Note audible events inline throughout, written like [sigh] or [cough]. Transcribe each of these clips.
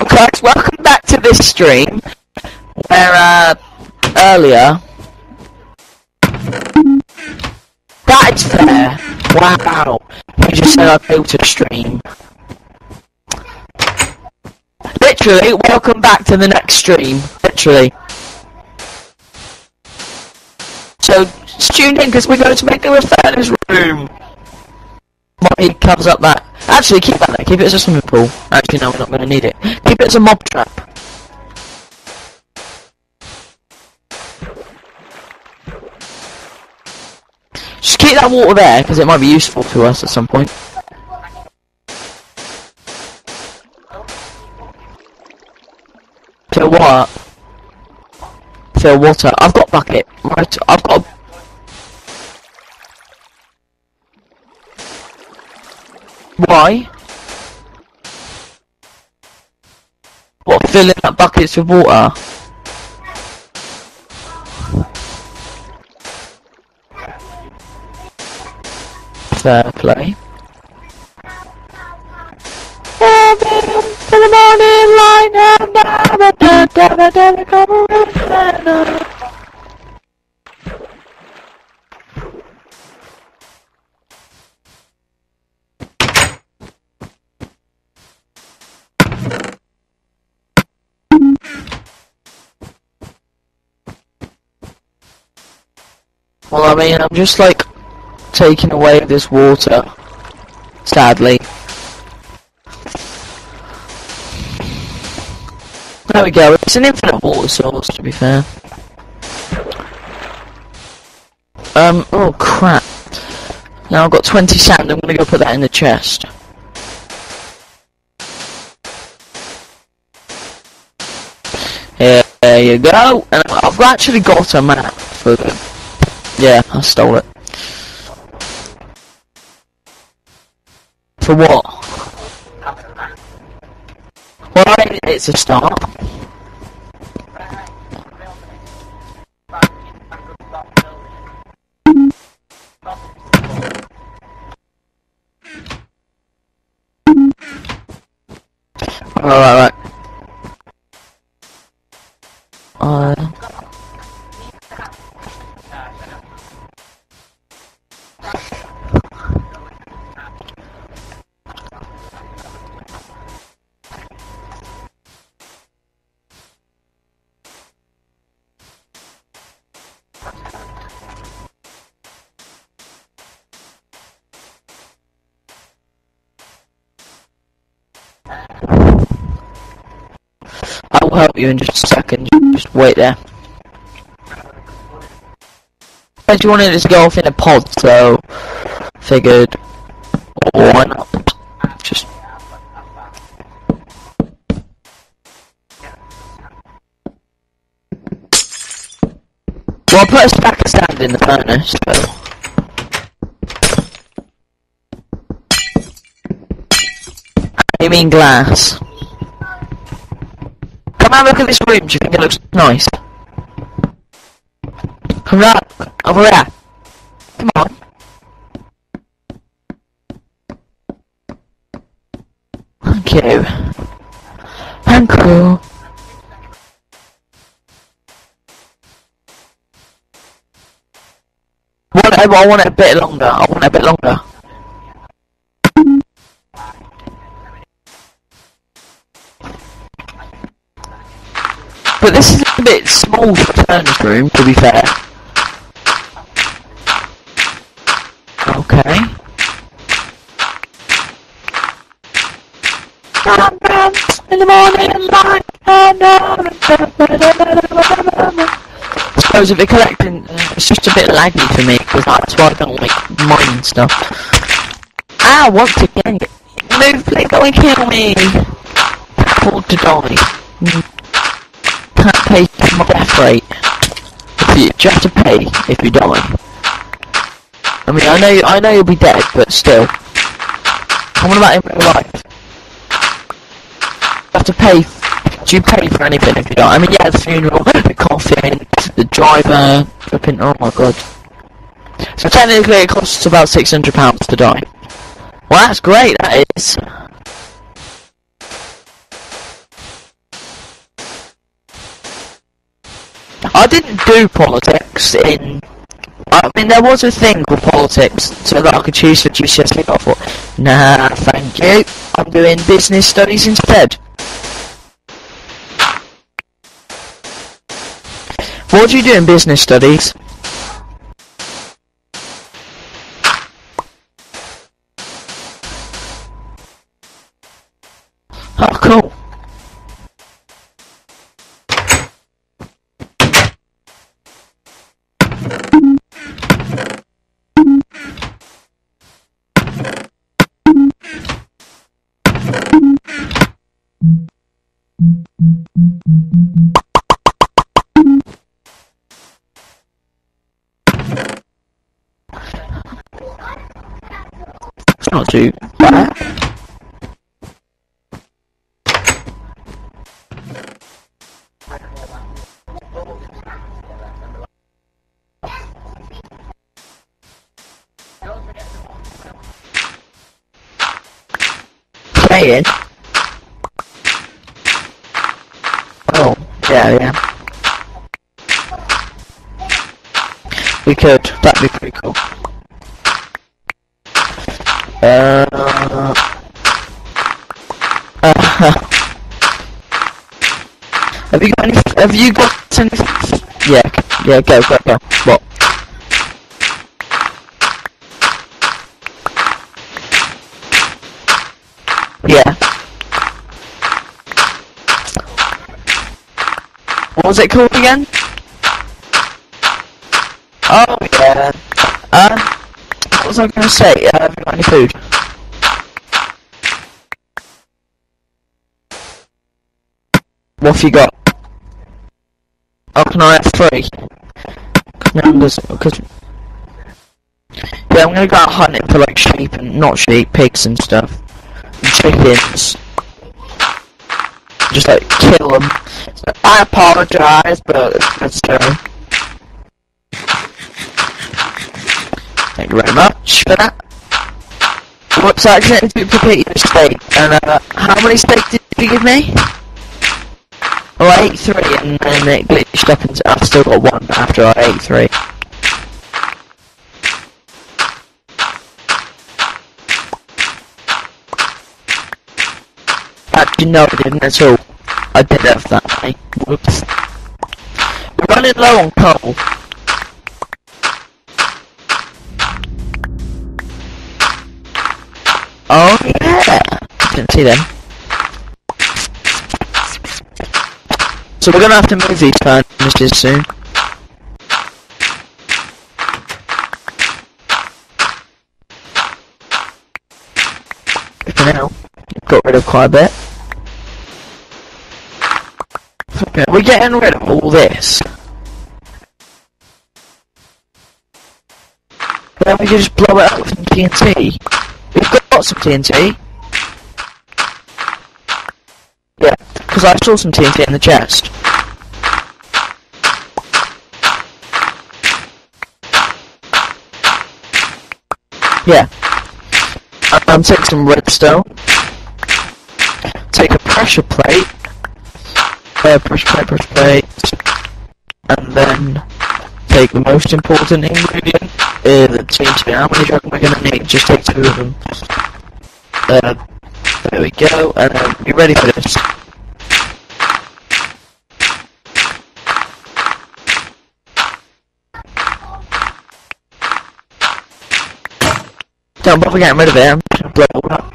Well, guys, welcome back to this stream, where, uh, earlier... That is fair. Wow. You just said I built a stream. Literally, welcome back to the next stream. Literally. So, tune in, because we're going to make a furnace room. He comes up that. Actually, keep that there. Keep it as a swimming pool. Actually, no, we're not going to need it. Keep it as a mob trap. Just keep that water there, because it might be useful to us at some point. Fill what? Fill water. I've got bucket. Right, I've got Why? What, filling up buckets with water? Fair play. The morning light and Well, I mean, I'm just like taking away this water, sadly. There we go, it's an infinite water source, to be fair. Um, oh crap. Now I've got 20 sand, I'm gonna go put that in the chest. Here, there you go, and I've actually got a map for the yeah, I stole it. For what? Well, it's a start. Alright, right. You in just a second. Just wait there. I just wanted to go off in a pod, so figured why not? Just well, put a stack of sand in the furnace. So. You mean glass? Come have look at this room. Do you think it looks nice? Come on, over there. Come on. Thank you. Thank you. I want it a bit longer. I want it a bit longer. Bit small for Turner's room, to be fair. Okay. In the morning I suppose if you're collecting, uh, it's just a bit laggy for me, because that's why I don't like mining stuff. Ah, once again, move, please don't kill me! Afford to die. Can't pay my death rate. If you, you have to pay if you die. I mean, I know, I know you'll be dead, but still. What about in real life? You have to pay. Do you pay for anything if you die? I mean, yeah, the funeral, the coffin, the driver, flipping. Oh my god. So technically, it costs about six hundred pounds to die. Well, that's great. That is. Didn't do politics in. I mean, there was a thing called politics, so that I could choose for GCSE. I thought, nah, thank you. I'm doing business studies instead. What do you do in business studies? We could, that'd be pretty cool. Uh, [laughs] have you got any, have you got any, yeah, yeah, go, go, go, what? Yeah. What was it called again? Oh, yeah. Um, what was I going to say? Uh, have you got any food? What have you got? Oh, can I have three? Because, because yeah, I'm gonna go out hunting for like sheep and not sheep, pigs and stuff, and chickens. Just like kill them. I apologize, but it's true. Thank you very much for that. What's actually to duplicate your steak? And uh, how many steak did you give me? Oh, I ate three and then it glitched up and I've still got one after I ate three. Actually, no, I didn't at all. I did have that. Whoops. We're running low on coal. Oh, yeah! Didn't see them. So we're gonna have to move these furnaces soon. For now, got rid of quite a bit. Okay, we're getting rid of all this. Then we can just blow it up with some TNT. We've got some TNT. Yeah, because I saw some TNT in the chest. Yeah. Um, take some redstone. Take a pressure plate. Uh, pressure plate, pressure plate. And then take the most important ingredient, uh, the TNT. How many do you reckon we're gonna need? Just take two of them. Uh, there we go, and then be ready for this. Don't bother getting rid of it, I'm just blow it up.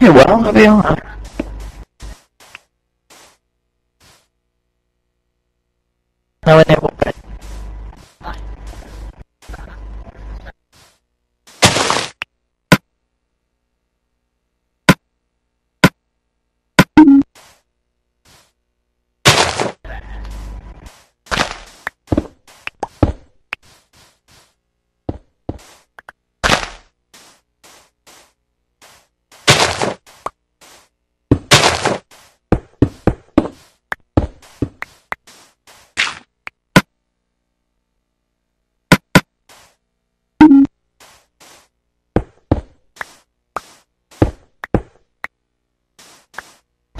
Yeah, well, I'll be alright.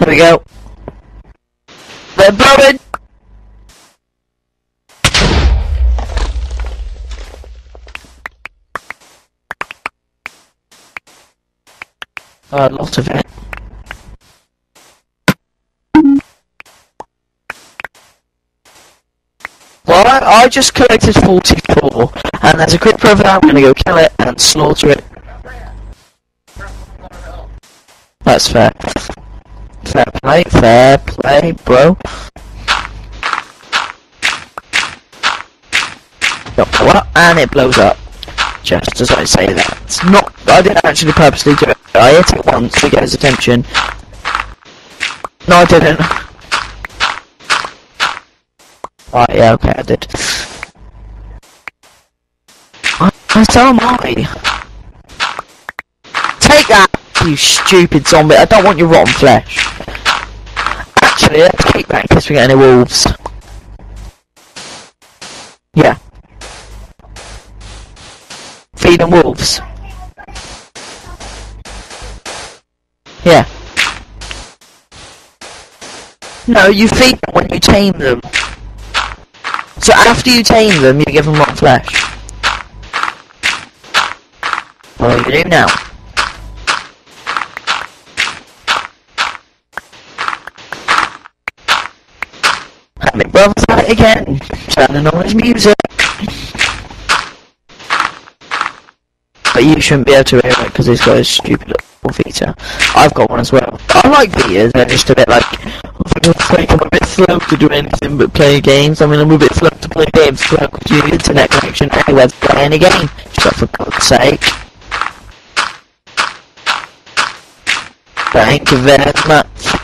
There we go. They're blowing! A uh, lot of it. Well, I, I just collected 44, and there's a over there, I'm gonna go kill it and slaughter it. That's fair. Play, fair play, bro. What? And it blows up. Just as I say that. It's not, I didn't actually purposely do it. I hit it once to get his attention. No, I didn't. Oh, yeah, okay, I did. I, so am I. Take that, you stupid zombie. I don't want your rotten flesh. Actually, let's keep that in case we get any wolves. Yeah. Feed them wolves. Yeah. No, you feed them when you tame them. So after you tame them, you give them rotten flesh. Well, you do now. And my at it again, turning on his music. But you shouldn't be able to hear it because he's got his stupid little Vita. I've got one as well. I like Vitas, they're just a bit like, I'm a bit slow to do anything but play games. I mean, I'm a bit slow to play games without your internet connection anywhere to play any game. So for God's sake. Thank you very much.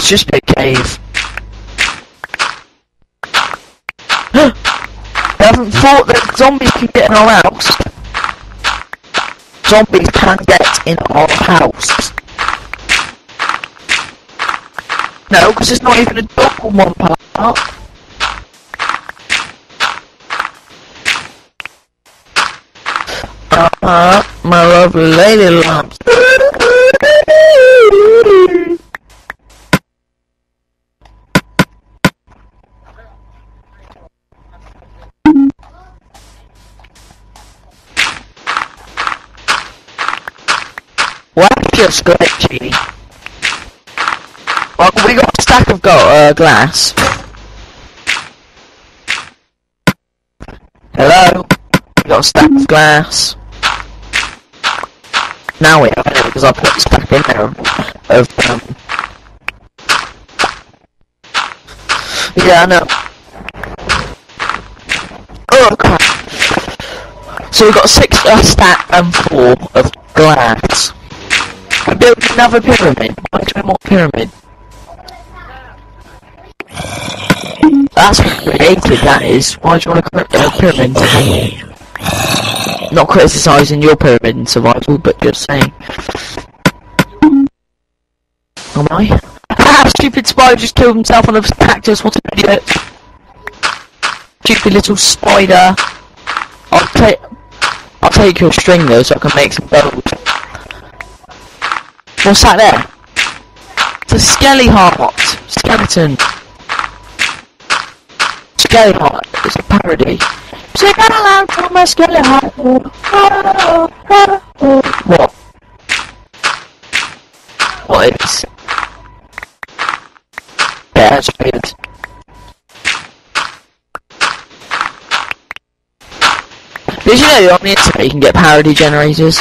It's just a cave. I [gasps] haven't thought that zombies can get in our house. Zombies can't get in our house. No, because it's not even a dog on one part. Uh-huh, my lovely lady lumps. [laughs] What's just glitchy? Well, we got a stack of uh, glass. Hello? We got a stack of glass. Now we have it because I put a stack in there of, um... Yeah, I know. Oh, crap. So we got six uh, stack and four of glass. I built another pyramid. Why do want pyramid? That's what created that is. Why do you want a uh, pyramid? Not criticising your pyramid in survival, but just saying. Am I? Ah, stupid spider just killed himself on a cactus. What an idiot! Stupid little spider. I'll take. I'll take your string though, so I can make some bows. What's that there? It's a skelly heart. Skeleton. Skelly heart. It's a parody. Sing aloud for my skelly heart. What? What is? Yeah, that's. Did you know on the internet you can get parody generators?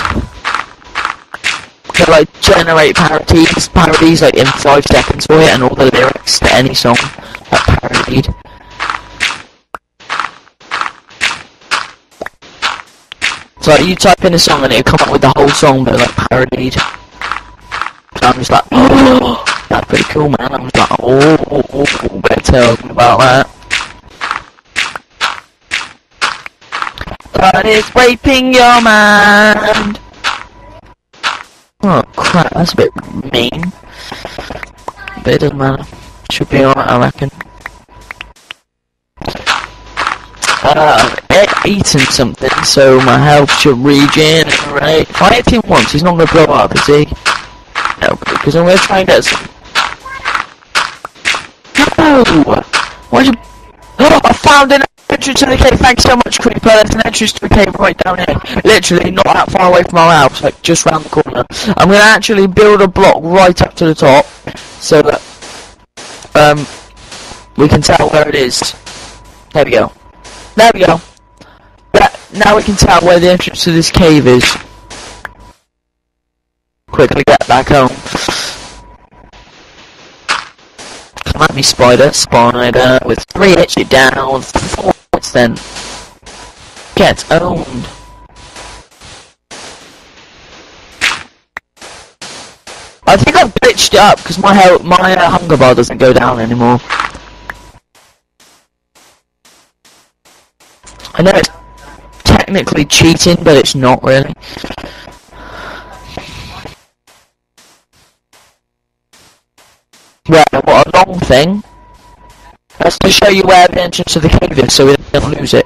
Generate parodies, parodies like in five seconds for it, and all the lyrics to any song are parodied. So like, you type in a song and it'll come up with the whole song but like parodied. So I'm just like, oh, [gasps] that's pretty cool, man. I'm just like, oh, oh, oh better tell me about that. But it's raping your mind. Oh crap, that's a bit mean. But it doesn't matter. Should be alright, I reckon. Uh, I've eaten something, so my health should regenerate. If I hit him once, he's not going to blow up, is he? No, because I'm going to try and get some... No! Why'd you... Oh, I found an entrance to the cave, thanks so much, Creeper. There's an entrance to the cave right down here. Literally, not that far away from our house, like, just round the corner. I'm to actually build a block right up to the top, so that, um, we can tell where it is. There we go. There we go. That, now we can tell where the entrance to this cave is. Quickly get back home. Come at me, spider. Spider. With three hits you down. Four then. Get owned. I think I've glitched it up because my, my uh, hunger bar doesn't go down anymore. I know it's technically cheating, but it's not really. Well, what a long thing. To show you where the entrance to the cave is, so we don't lose it.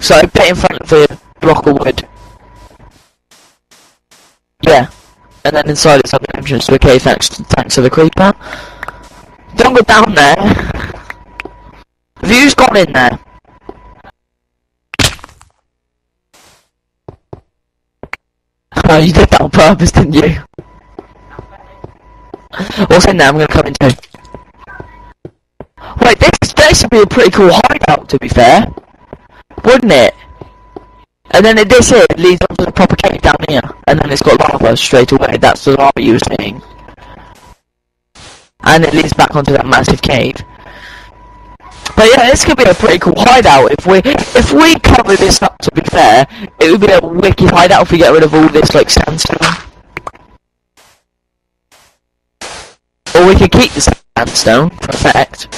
So, bit in front of the block of wood. Yeah. And then inside it's the entrance to the cave thanks, thanks to the creeper. Don't go down there. Have you just gone in there? [laughs] Oh, you did that on purpose, didn't you? In there? I'm gonna come into. Wait, this this would be a pretty cool hideout, to be fair, wouldn't it? And then it, this here leads on to the proper cave down here, and then it's got lava straight away. That's the lava you were saying and it leads back onto that massive cave. But yeah, this could be a pretty cool hideout if we if we cover this up. To be fair, it would be a wicked hideout if we get rid of all this like sandstone. Or we could keep the sandstone for effect.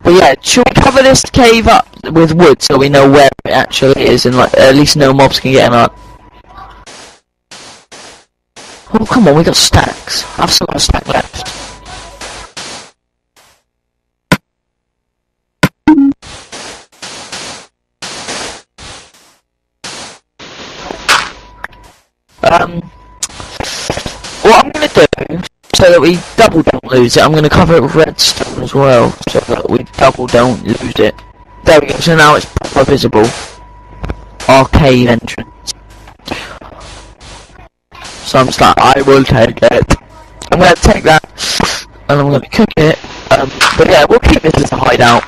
But yeah, should we cover this cave up with wood so we know where it actually is and like at least no mobs can get in? Oh, come on, we got stacks. I've still got a stack left. Um, going to do, so that we double don't lose it, I'm going to cover it with redstone as well, so that we double don't lose it. There we go, so now it's proper visible. Arcade entrance. So I'm just like, I will take it. I'm gonna take that, and I'm gonna cook it. Um, but yeah, we'll keep this as a hideout.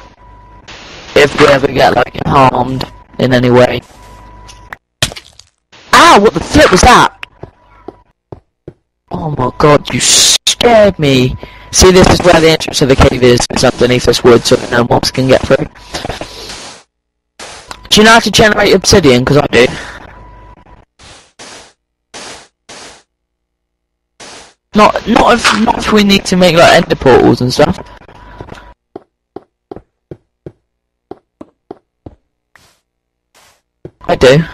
If we ever get, like, harmed in any way. Ah, what the flip was that? Oh my god, you scared me. See, this is where the entrance to the cave is. It's underneath this wood, so no mobs can get through. Do you know how to generate obsidian? Because I do. Not, not if, not if we need to make like ender portals and stuff. I do.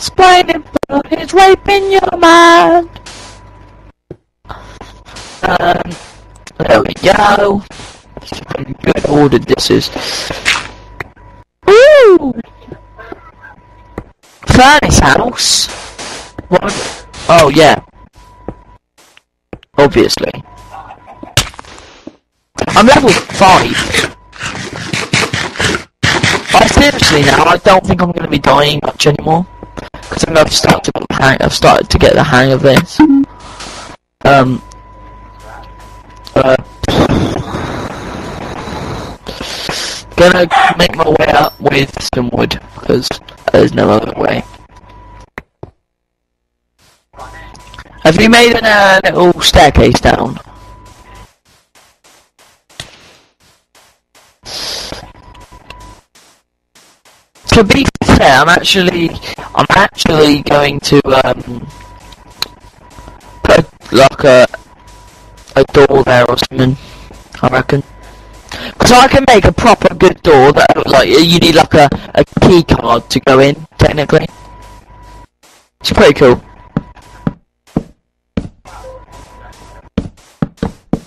I can't explain it, but it's raping your mind. Um. There we go. Good ordered this is. Woo! Furnace house? What? Oh, yeah. Obviously. I'm level 5. I seriously now, I don't think I'm going to be dying much anymore. Because I've started to get the hang, I've started to get the hang of this. Um. Uh. Gonna make my way up with some wood because there's no other way. Have you made a uh, little staircase down? To be fair, I'm actually, I'm actually going to um, put like a a door there or something. I reckon. So I can make a proper good door that like you need like a, a key card to go in, technically. It's pretty cool.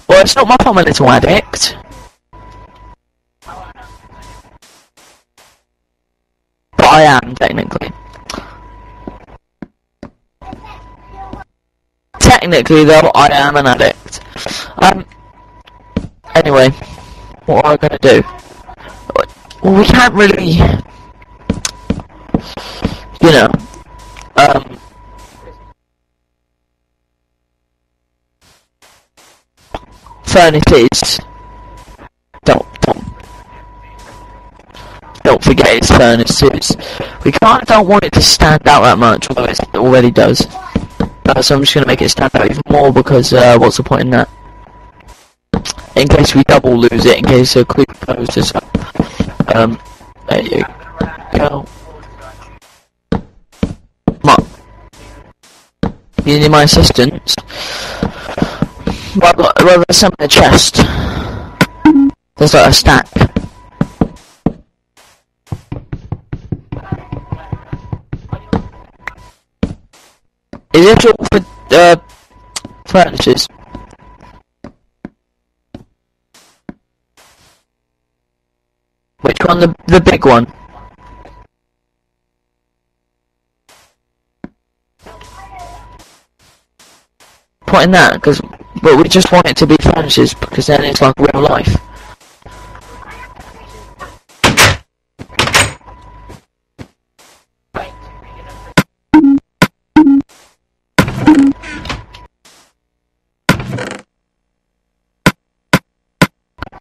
Well, it's not my fault, my little addict. But I am, technically. Technically, though, I am an addict. Um, anyway, what are we gonna do? Well, we can't really, you know, um, furnaces. Don't, don't, don't forget it's furnaces. We can't, don't want it to stand out that much, although it already does. Uh, so I'm just gonna make it stand out even more because, uh, what's the point in that? In case we double lose it, in case a quick closes up. Um, there you go. Mark. You need my assistance? Well, I've got, well, there's some in the chest. There's like a stack. Is it all for, uh? Which one? The, the big one? Point in that, because but we just want it to be fantasies because then it's like real life.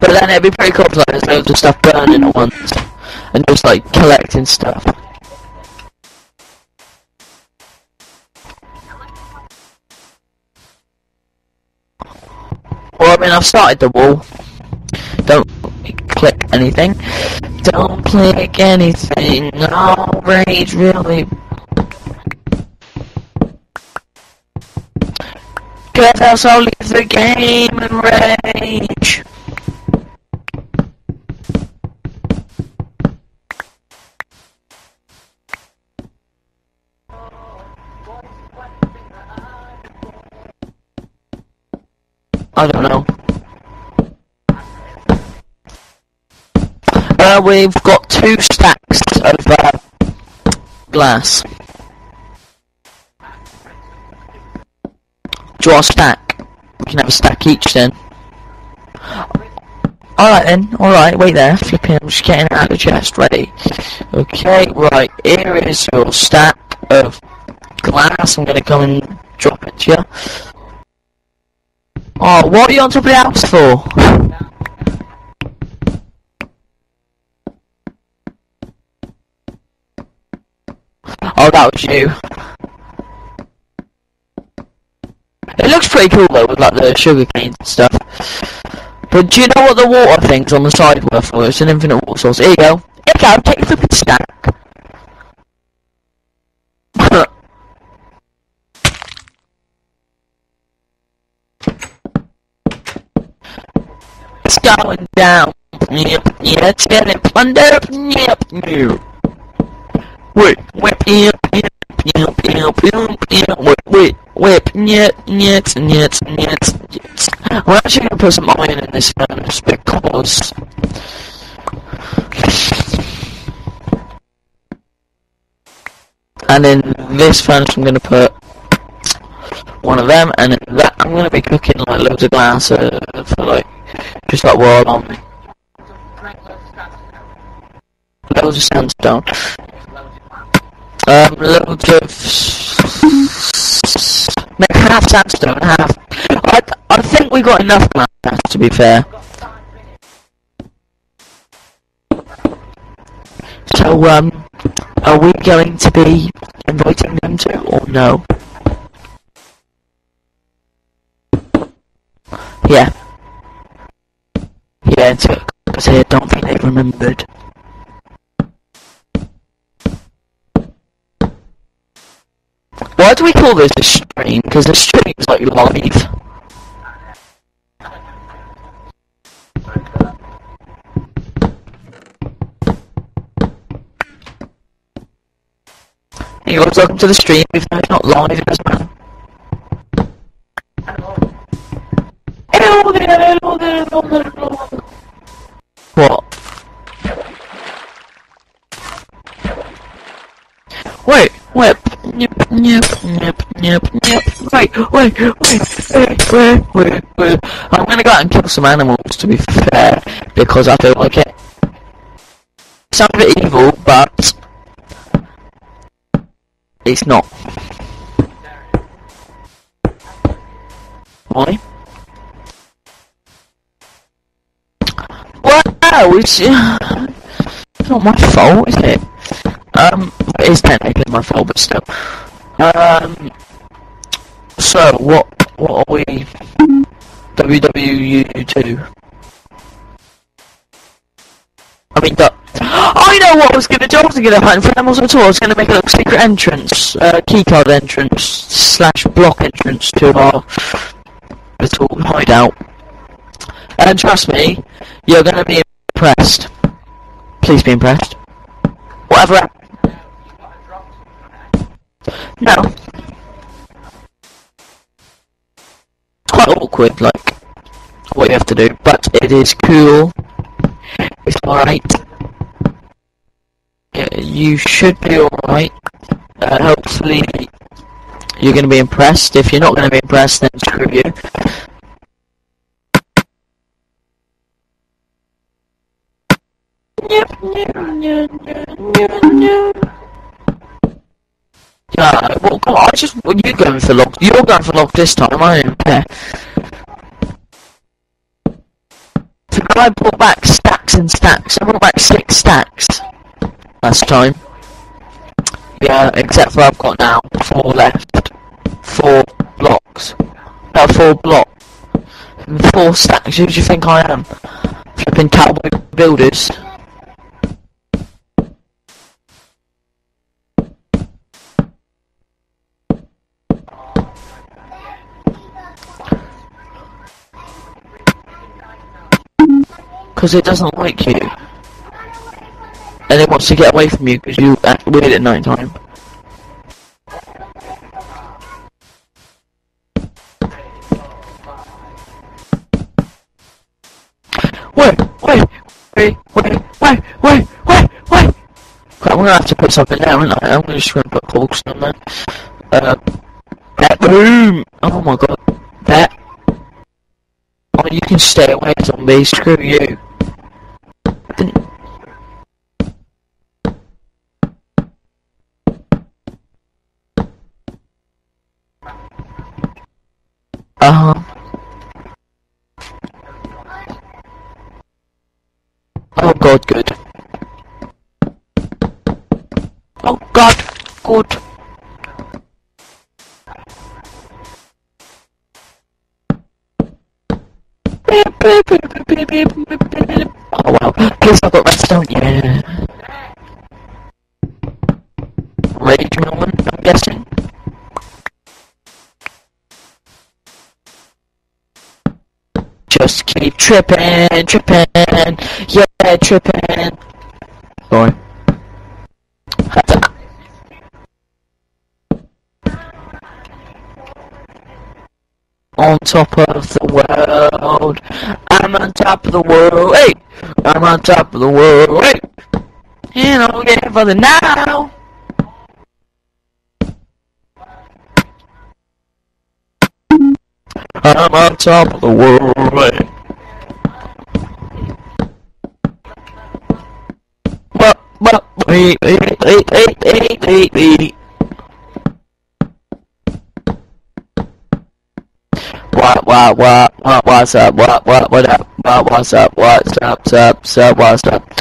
But then it'd be pretty cool to like there's loads of stuff burning at once and just like collecting stuff. Well, I mean, I've started the wall. Don't click anything. Don't click anything. Oh, rage, really. Cause I'll leave the game and rage. I don't know. Uh, we've got two stacks of uh, glass. Draw a stack. We can have a stack each then. Alright then, alright, wait there, flipping, I'm just getting out of the chest, ready. Okay, right, here is your stack of glass, I'm gonna come and drop it to you. Oh, what are you on top of the house for? Oh, that was you. It looks pretty cool though, with like the sugar cane stuff. But do you know what the water things on the side were for? It's an infinite water source. Here you go. Here you go, take the flipping stack. Going down. Yep, yeah, it's getting plunder. Yep, yep. Wait, whip, yep, yep, yep, yep, yep, yep, wait, wait, whip, yep, yep, yep, yep, yep. We're actually gonna put some iron in this furnace because and in this furnace I'm gonna put one of them, and in that I'm gonna be cooking like loads of glass uh, for like just like while on me. loads of sandstone. Um, loads of... Make half sandstone, half... I, I think we got enough glass, to be fair. So, um, are we going to be inviting them to, or no? Yeah. Because I don't think they remembered. Why do we call this a stream? Because the stream is like live. Hey guys, welcome to the stream. If it's not live, it doesn't matter. Hello there, hello there, hello there. I'm gonna go out and kill some animals, to be fair, because I feel like it. Sounds a bit evil, but it's not. Why? Wow, it's, [sighs] it's not my fault, is it? Um, it is technically my fault, but still. Um, so, what, what are we? WWU2? I mean, that. [gasps] I know what I was gonna do. I was gonna for animals at. I was gonna make a little secret entrance, uh, keycard entrance slash block entrance to our little hideout. And trust me, you're gonna be impressed. Please be impressed. Whatever. No. Quite awkward, like what you have to do, but it is cool. It's alright. Yeah, you should be alright. Uh, hopefully you're going to be impressed. If you're not going to be impressed, then screw you. Yeah, well, come on, I just, well, you're going for log, you're going for log this time, I don't care. The guy brought back stacks and stacks, I brought back six stacks last time. Yeah, except for I've got now four left. Four blocks. No, four block. Four stacks, who do you think I am? Flipping cowboy builders. Because it doesn't like you. And it wants to get away from you because you act weird at night time. Wait, wait, wait, wait, wait, wait, wait! I'm gonna have to put something down, I? I'm just gonna put cobblestone there. Uh, that room! Oh my god, that. Oh, you can stay away, zombie, screw you. Uh huh. Oh god, good. Oh god, good. Oh wow, please I've tripping, tripping, yeah, tripping. Sorry. On top of the world, I'm on top of the world, hey! I'm on top of the world, hey! And I'll get for the now! I'm on top of the world. But, What what what what what's up? What what what up? What what's up? What's up? What's up? Up? What's up?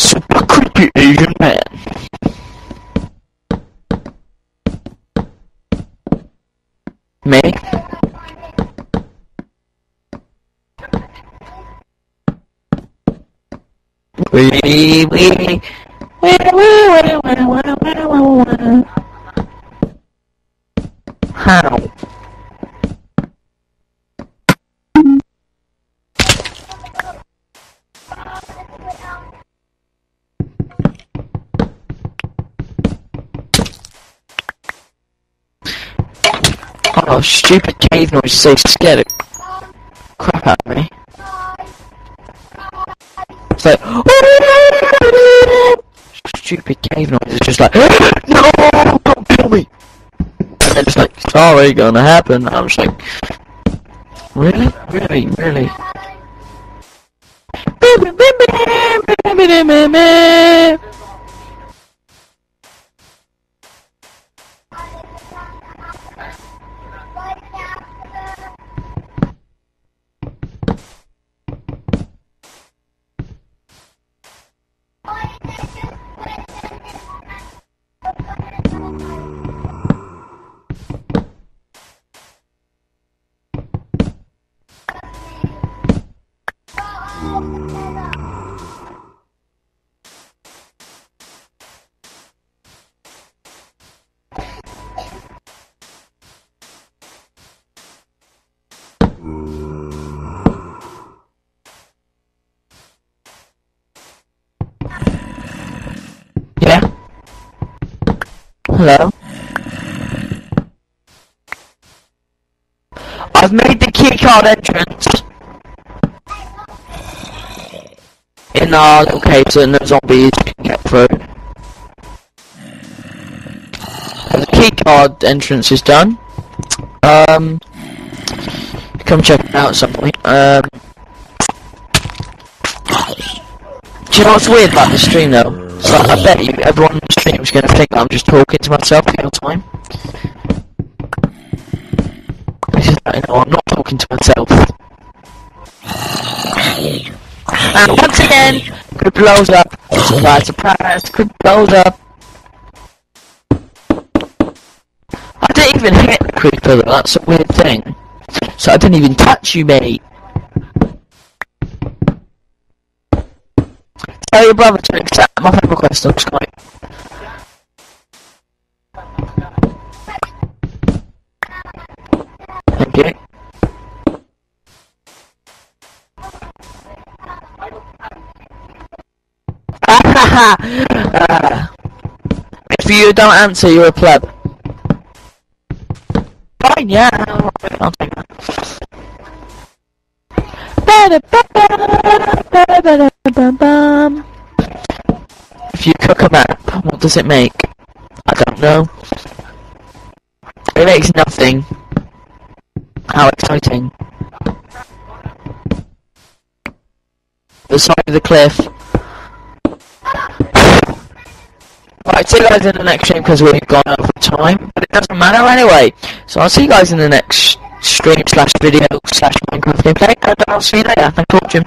Super creepy Asian man. Me? Wee wee. How? Oh, stupid cave noise so scared crap out of me. Cave noise is just like, [laughs] no, don't kill me. And they're just like, sorry, gonna happen. I'm just like, really, really, really. Hello? I've made the keycard entrance. In our little cave so no zombies can get through. And the keycard entrance is done. Um, come check it out at some point. Um, do you know what's weird about this stream though? So I bet you everyone on the stream is going to think I'm just talking to myself the whole time. This is, I'm not talking to myself. And once again, group blows up. Surprise, surprise, group blows up. I didn't even hit the creeper, that's a weird thing. So I didn't even touch you, mate. Tell your brother to accept my friend request on Skype. Thank you. uh, if you don't answer, you're a pleb. Fine, yeah, I'll take that. If you cook a map, what does it make? I don't know. It makes nothing. How exciting. The side of the cliff. Right, see you guys in the next stream because we've gone over time, but it doesn't matter anyway. So I'll see you guys in the next stream slash video slash Minecraft gameplay, and I'll see you later. Thanks for watching.